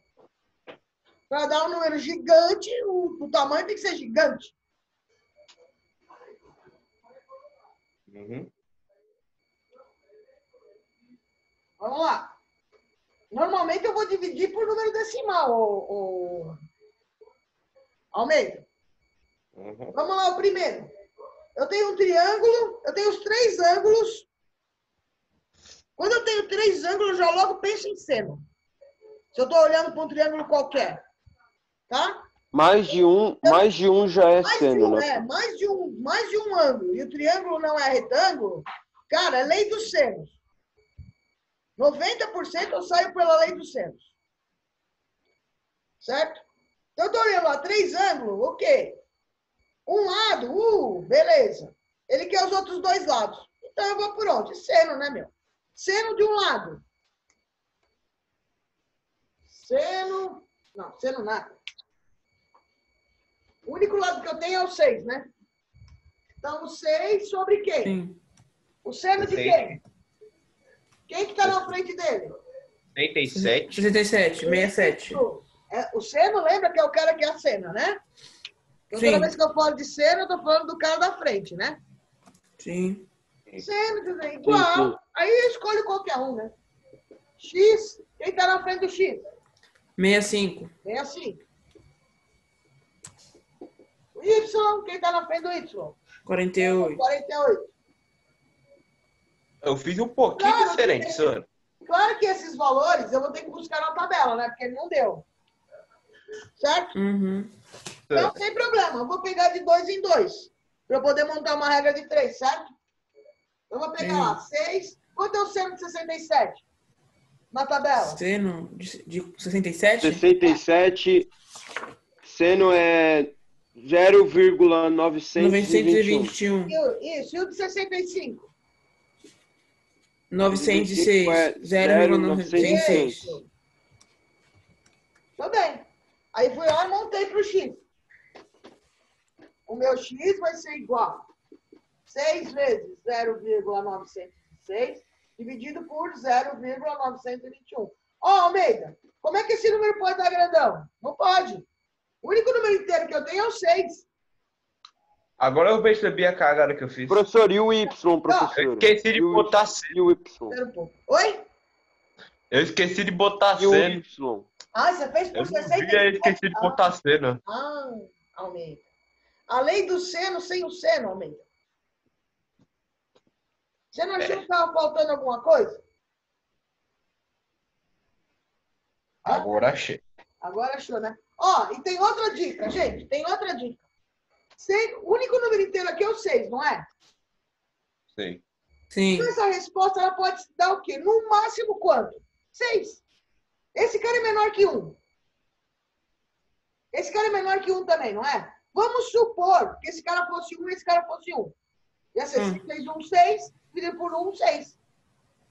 Speaker 3: para dar um número gigante, o, o tamanho tem que ser gigante.
Speaker 2: Uhum.
Speaker 3: Vamos lá. Normalmente eu vou dividir por número decimal, o, o... Almeida.
Speaker 2: Uhum.
Speaker 3: Vamos lá, o primeiro. Eu tenho um triângulo, eu tenho os três ângulos. Quando eu tenho três ângulos, eu já logo penso em seno. Se eu estou olhando para um triângulo qualquer. Tá?
Speaker 6: Mais de um, mais de um já é
Speaker 3: Mais de,
Speaker 6: seno,
Speaker 3: um,
Speaker 6: né?
Speaker 3: é, mais, de um, mais de um ângulo e o triângulo não é retângulo, cara, é lei dos senos. 90% eu saio pela lei dos senos. Certo? Então, eu estou olhando lá, três ângulos, ok. Um lado, uh, beleza. Ele quer os outros dois lados. Então, eu vou por onde? Seno, né, meu? Seno de um lado. Seno. Não, seno nada. O único lado que eu tenho é o 6, né? Então, o 6 sobre quem?
Speaker 4: Sim.
Speaker 3: O seno de quem? Quem que tá na frente dele?
Speaker 2: 87.
Speaker 4: 67, 67.
Speaker 3: É, o seno, lembra que é o cara que acena, né? Então, toda
Speaker 4: Sim.
Speaker 3: vez que eu falo de seno, eu tô falando do cara da frente, né?
Speaker 4: Sim.
Speaker 3: Seno, quer dizer, igual.
Speaker 6: sim.
Speaker 3: Aí eu escolho qualquer um, né? X, quem tá na frente do X?
Speaker 4: 65.
Speaker 3: Vem assim. O Y, quem tá na frente do Y?
Speaker 4: 48.
Speaker 3: 48.
Speaker 2: Eu fiz um pouquinho
Speaker 3: Claro,
Speaker 2: diferente,
Speaker 3: que-
Speaker 2: senhor.
Speaker 3: Claro que esses valores eu vou ter que buscar na tabela, né? Porque não deu. Certo?
Speaker 4: Uhum.
Speaker 3: Então, sem problema. Eu vou pegar de dois em dois. Para eu poder montar uma regra de três, certo? Eu vou pegar
Speaker 4: Sim.
Speaker 3: lá, seis. Quanto é o seno de 67? Na tabela.
Speaker 4: Seno de, de 67?
Speaker 6: 67, seno é 0,921.
Speaker 4: 921.
Speaker 3: E o- Isso. E o de 65?
Speaker 4: 906.
Speaker 6: É
Speaker 4: 0,906.
Speaker 3: Isso. Tudo bem. Aí fui lá e montei para o X. O meu X vai ser igual 6 vezes 0,906 dividido por 0,921. Ó, Almeida, como é que esse número pode dar grandão? Não pode. O único número inteiro que eu tenho é o 6.
Speaker 2: Agora eu percebi a cagada que eu fiz.
Speaker 6: Professor, e o Y,
Speaker 2: Eu
Speaker 6: professor?
Speaker 2: esqueci de
Speaker 6: E
Speaker 2: botar C.
Speaker 6: E o Y?
Speaker 3: Um. Oi?
Speaker 2: Eu esqueci de botar
Speaker 6: E o
Speaker 2: seno.
Speaker 6: Y?
Speaker 3: Ah, você fez por
Speaker 2: Eu não
Speaker 3: 60
Speaker 2: vi, eu esqueci de botar seno.
Speaker 3: Ah, Almeida. A lei do seno sem o seno, Almeida. Você não achou que estava faltando alguma coisa?
Speaker 2: Agora achei.
Speaker 3: Agora achou, né? Ó, e tem outra dica, gente. Tem outra dica. Seis, o único número inteiro aqui é o 6, não é?
Speaker 2: Sim.
Speaker 4: Sim.
Speaker 3: Então, essa resposta ela pode dar o quê? No máximo quanto? 6. Esse cara é menor que 1. Esse cara é menor que 1 também, não é? Vamos supor que esse cara fosse 1 e esse cara fosse 1. Ia ser
Speaker 4: Hum.
Speaker 3: 6 vezes 1, 6. Dividido por 1, 6.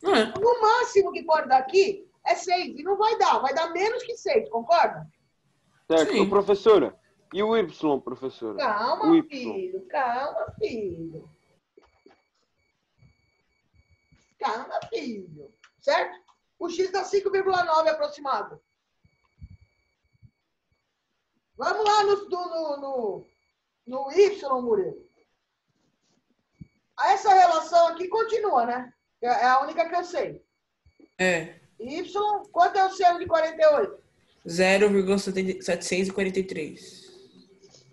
Speaker 4: É.
Speaker 3: No máximo que pode dar aqui é 6. E não vai dar. Vai dar menos que 6, concorda?
Speaker 6: Certo.
Speaker 4: Sim.
Speaker 6: Professora, e o Y, professora?
Speaker 3: Calma,
Speaker 6: Y.
Speaker 3: filho. Calma, filho. Calma, filho. Certo? O X dá 5,9 aproximado. Vamos lá no, no, no, no Y, Murilo. Essa relação aqui continua, né? É é a única que eu sei.
Speaker 4: É.
Speaker 3: Y, quanto é o seno de 48?
Speaker 4: 0,7643.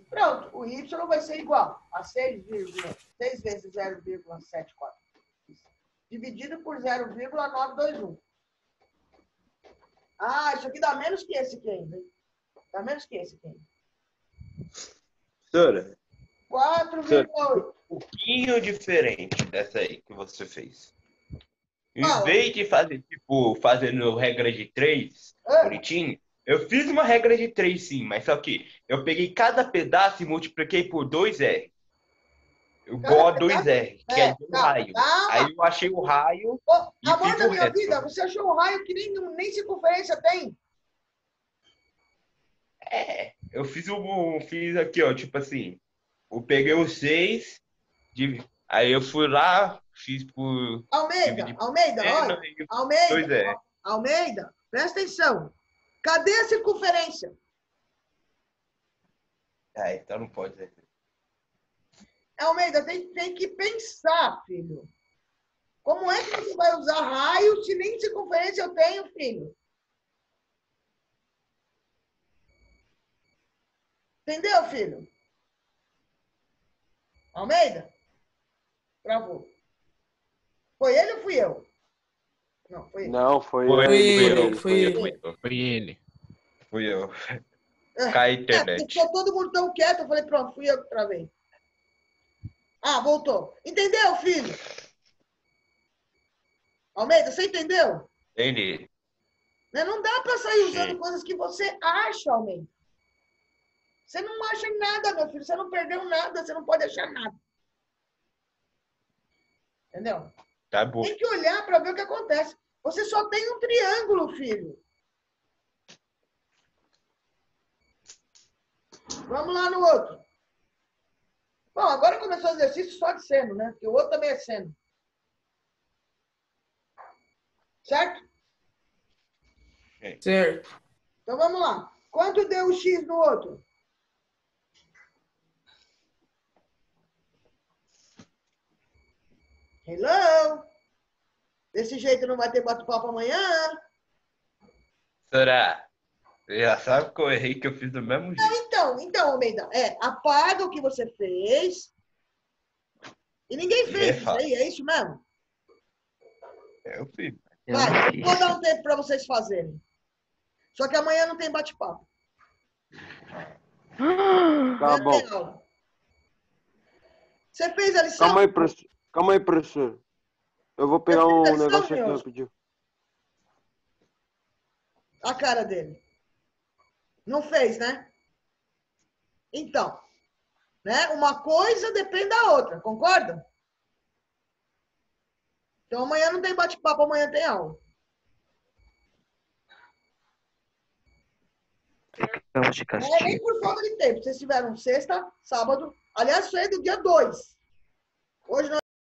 Speaker 3: Pronto, o Y vai ser igual a 6, 6 vezes 0,74. Dividido por 0,921. Ah, isso aqui dá menos que esse aqui ainda. Dá menos que esse aqui ainda.
Speaker 2: Professora,
Speaker 3: 4,8.
Speaker 2: um pouquinho diferente dessa aí que você fez. Em vez de fazer, tipo, fazendo regra de três,
Speaker 3: Ah,
Speaker 2: bonitinho, eu fiz uma regra de três sim, mas só que eu peguei cada pedaço e multipliquei por 2R. Igual a
Speaker 3: Cada
Speaker 2: 2R, que é,
Speaker 3: é,
Speaker 2: de um
Speaker 3: calma,
Speaker 2: raio.
Speaker 3: calma.
Speaker 2: Aí eu achei o raio.
Speaker 3: Ô,
Speaker 2: e
Speaker 3: amor da
Speaker 2: o
Speaker 3: minha
Speaker 2: resto.
Speaker 3: vida, você achou um raio que nem, nem circunferência tem?
Speaker 2: É, eu fiz um, fiz aqui, ó, tipo assim, eu peguei o 6, aí eu fui lá, fiz por
Speaker 3: Almeida, Almeida, olha. Almeida,
Speaker 2: 2R.
Speaker 3: Almeida, presta atenção. Cadê a circunferência?
Speaker 2: Ah, então não pode ser.
Speaker 3: Almeida, tem, tem que pensar, filho. Como é que você vai usar raio se nem circunferência eu tenho, filho? Entendeu, filho? Almeida? Travou. Foi ele ou fui eu? Não, foi ele.
Speaker 6: Não, foi,
Speaker 2: Foi
Speaker 6: ele.
Speaker 4: ele, foi ele.
Speaker 2: Fui eu.
Speaker 1: Foi ele.
Speaker 2: Fui eu.
Speaker 3: É.
Speaker 2: Cai a
Speaker 3: É,
Speaker 2: internet.
Speaker 3: ficou todo mundo tão quieto, eu falei, pronto, fui eu que travei. Ah, voltou. Entendeu, filho? Almeida, você entendeu?
Speaker 2: Entendi.
Speaker 3: Né? Não dá para sair usando
Speaker 2: Sim.
Speaker 3: coisas que você acha, Almeida. Você não acha nada, meu filho. Você não perdeu nada, você não pode achar nada. Entendeu?
Speaker 2: Tá bom.
Speaker 3: Tem que olhar para ver o que acontece. Você só tem um triângulo, filho. Vamos lá no outro. Bom, agora começou o exercício só de seno, né? Porque o outro também é seno. Certo?
Speaker 4: Certo.
Speaker 3: Então vamos lá. Quanto deu o X no outro? Hello? Desse jeito não vai ter bate-papo amanhã?
Speaker 2: Será? Você já sabe que eu errei, que eu fiz do mesmo jeito.
Speaker 3: Então, então, Almeida, é, apaga o que você fez. E ninguém fez
Speaker 2: É
Speaker 3: isso
Speaker 2: fácil.
Speaker 3: aí, é isso mesmo?
Speaker 2: Eu fiz.
Speaker 8: Eu
Speaker 3: Vai,
Speaker 8: fiz.
Speaker 3: vou dar um tempo para vocês fazerem. Só que amanhã não tem bate-papo.
Speaker 6: Tá bom.
Speaker 3: Você fez a lição?
Speaker 6: Calma aí, professor. Calma aí, professor. Eu vou pegar um
Speaker 3: Presta atenção,
Speaker 6: negócio aqui rapidinho.
Speaker 3: A cara dele. Não fez, né? Então, né? Uma coisa depende da outra, concorda? Então amanhã não tem bate-papo, amanhã tem aula.
Speaker 8: Ficamos de
Speaker 3: Não é nem
Speaker 8: castigo.
Speaker 3: por falta de tempo. Vocês tiveram sexta, sábado. Aliás, é do dia 2. Hoje nós